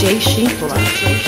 DJ Sheepler.